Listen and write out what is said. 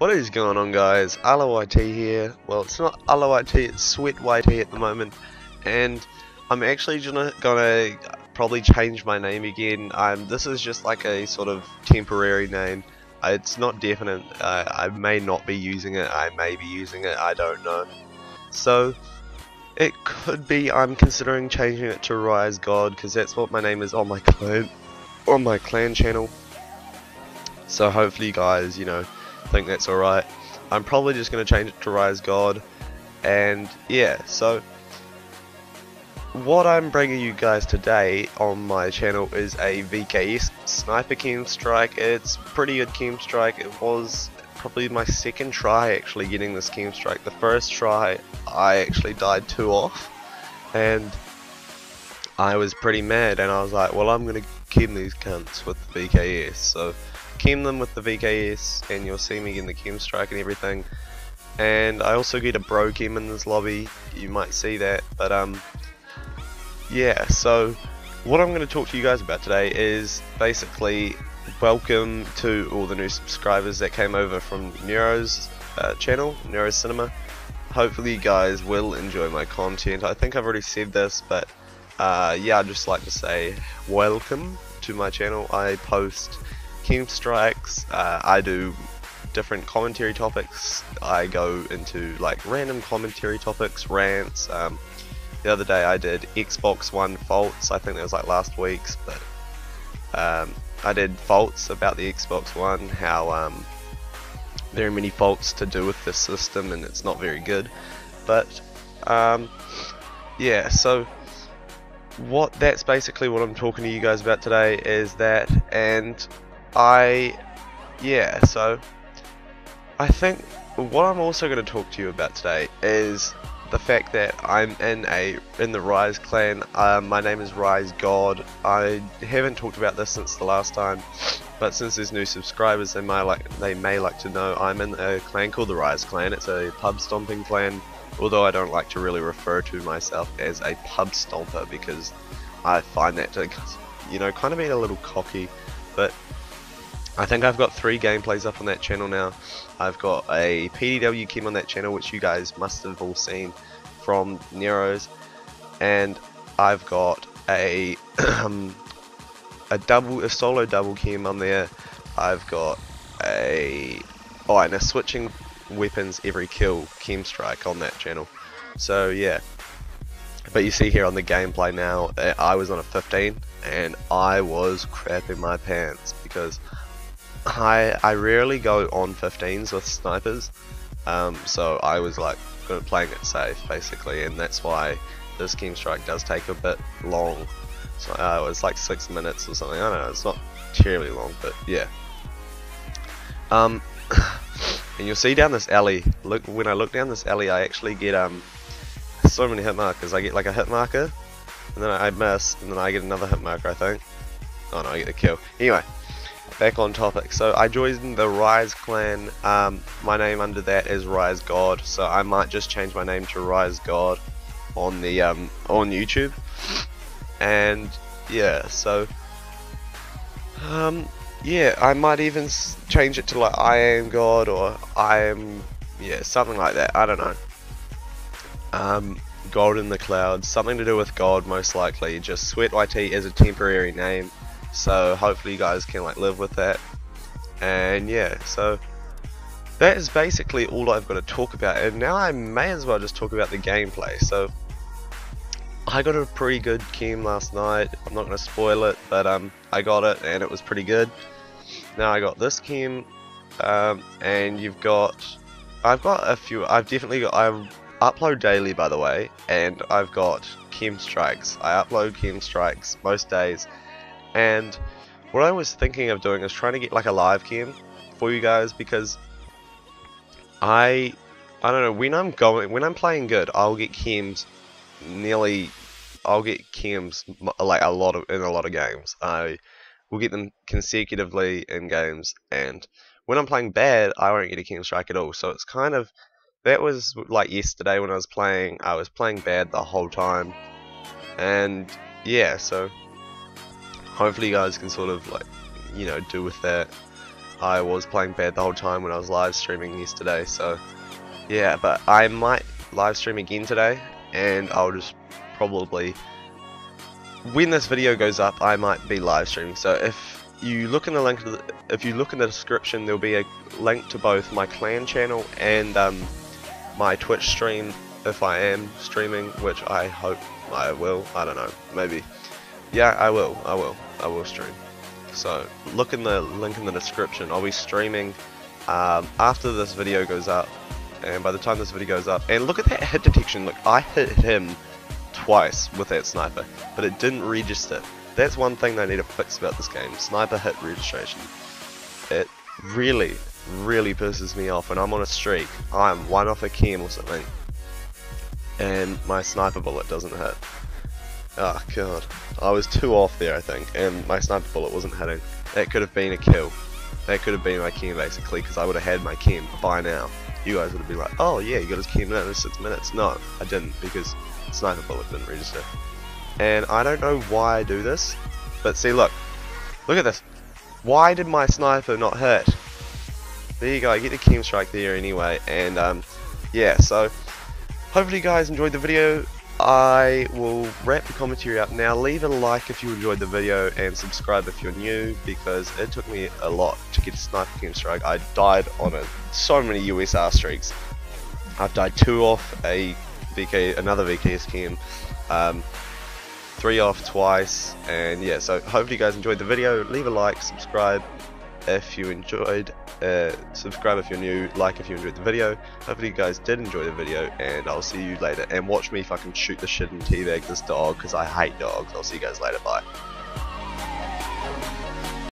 What is going on guys? YT here. Well it's not YT, it's Sweat YT at the moment and I'm actually gonna, gonna probably change my name again. Um, this is just like a sort of temporary name. Uh, it's not definite. Uh, I may not be using it. I may be using it. I don't know. So it could be I'm considering changing it to Rise God because that's what my name is on my clan on my clan channel. So hopefully guys, you know, think that's alright. I'm probably just going to change it to Rise God. And yeah, so what I'm bringing you guys today on my channel is a VKS Sniper K.E.M Strike. It's pretty good K.E.M Strike. It was probably my second try actually getting this K.E.M Strike. The first try I actually died two off and I was pretty mad and I was like well I'm gonna chem these cunts with the VKS so chem them with the VKS and you'll see me getting the K.E.M Strike and everything and I also get a bro chem in this lobby you might see that but um yeah, so what I'm going to talk to you guys about today is basically welcome to all the new subscribers that came over from Neuro's uh, channel, Neuro Cinema. Hopefully you guys will enjoy my content. I think I've already said this, but uh, yeah, I'd just like to say welcome to my channel. I post K.E.M Strikes, uh, I do different commentary topics. I go into like random commentary topics, rants, um, the other day I did Xbox One faults. I think that was like last week's, but um, I did faults about the Xbox One, how um, there are many faults to do with the system and it's not very good. But um, yeah, so what that's basically what I'm talking to you guys about today is that, and I yeah, so I think what I'm also going to talk to you about today is the fact that I'm in a in the Rise clan. Um, my name is Rise God. I haven't talked about this since the last time, but since there's new subscribers, they may like they may like to know I'm in a clan called the Rise Clan. It's a pub stomping clan. Although I don't like to really refer to myself as a pub stomper because I find that to, you know, kind of being a little cocky, but I think I've got three gameplays up on that channel now. I've got a PDW Kim on that channel, which you guys must have all seen from Nero's, and I've got a um, a double, a solo double Kim on there. I've got a oh, and a switching weapons every kill K.E.M strike on that channel. So yeah, but you see here on the gameplay now, eh, I was on a 15 and I was crapping my pants because I I rarely go on 15s with snipers, um, so I was like playing it safe basically, and that's why this K.E.M Strike does take a bit long. So uh, it's like six minutes or something. I don't know. It's not terribly long, but yeah. Um, and you'll see down this alley. Look when I look down this alley, I actually get um so many hit markers. I get like a hit marker, and then I miss, and then I get another hit marker. I think. Oh no, I get a kill. Anyway, back on topic. So I joined the Rise clan. Um, my name under that is Rise God. So I might just change my name to Rise God on the um, on YouTube. And yeah, so um, yeah, I might even change it to like I am God or I am yeah something like that. I don't know. Um, God in the clouds, something to do with God most likely. Just Sweat YT is a temporary name so hopefully you guys can like live with that. And yeah so that is basically all I've got to talk about. And now I may as well just talk about the gameplay. So I got a pretty good chem last night. I'm not to spoil it but um I got it and it was pretty good. Now I got this chem um, and you've got I've got a few I've definitely got I upload daily by the way and I've got K.E.M strikes. I upload K.E.M strikes most days and what I was thinking of doing is trying to get like a live cam for you guys because I I don't know when I'm going when I'm playing good I'll get chems nearly I'll get chems like a lot of in a lot of games. I will get them consecutively in games and when I'm playing bad I won't get a K.E.M strike at all. So it's kind of that was like yesterday when I was playing I was playing bad the whole time. And yeah so hopefully you guys can sort of like you know do with that I was playing bad the whole time when I was live streaming yesterday. So yeah, but I might live stream again today, and I'll just probably when this video goes up, I might be live streaming. So if you look in the link, the, if you look in the description, there'll be a link to both my clan channel and um, my Twitch stream if I am streaming, which I hope I will. I don't know, maybe. Yeah, I will. I will. I will stream. So look in the link in the description. I'll be streaming um, after this video goes up, and by the time this video goes up, and look at that hit detection. Look, I hit him twice with that sniper, but it didn't register. That's one thing they need to fix about this game. Sniper hit registration. It really, really pisses me off when I'm on a streak. I'm one off a chem or something, and my sniper bullet doesn't hit. Oh god. I was too off there I think, and my sniper bullet wasn't hitting. That could have been a kill. That could have been my chem basically, because I would have had my chem by now. You guys would have been like, oh yeah, you got his chem in 6 minutes. No, I didn't, because sniper bullet didn't register. And I don't know why I do this, but see look, look at this. Why did my sniper not hit? There you go, I get the K.E.M strike there anyway, and um, yeah, so hopefully you guys enjoyed the video. I will wrap the commentary up now. Leave a like if you enjoyed the video and subscribe if you're new because it took me a lot to get a sniper K.E.M strike. I died on it so many USR streaks. I've died two off a VK, another VKS chem, um, three off twice, and yeah. So hopefully you guys enjoyed the video. Leave a like, subscribe if you enjoyed, uh, subscribe if you're new, like if you enjoyed the video. Hopefully you guys did enjoy the video, and I'll see you later. And watch me fucking shoot the shit and teabag this dog, because I hate dogs. I'll see you guys later, bye.